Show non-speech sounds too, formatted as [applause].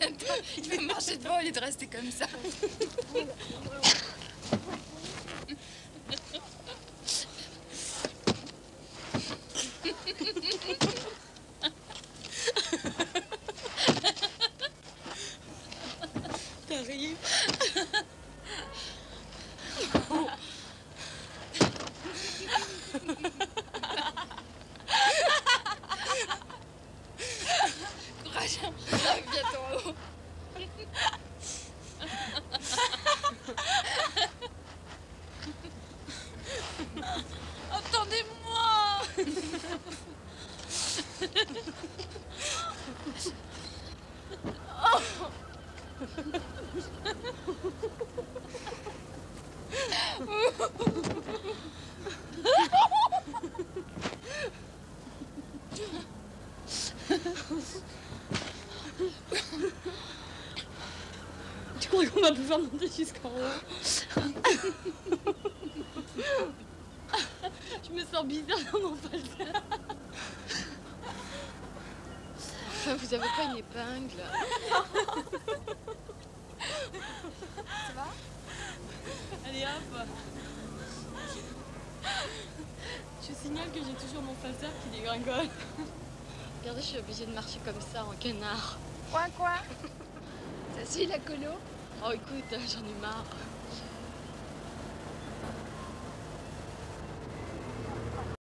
au lieu de rester comme ça arrive bientôt en haut. [laughs] Attendez-moi [laughs] Tu crois qu'on va pouvoir monter jusqu'en haut Je me sens bizarre dans mon falsaire. Enfin, vous avez pas une épingle Ça va? Allez hop Je signale que j'ai toujours mon falsaire qui dégringole. Regardez, je suis obligée de marcher comme ça en canard. Quoi, quoi? Ça suit la colo Oh écoute, j'en ai marre.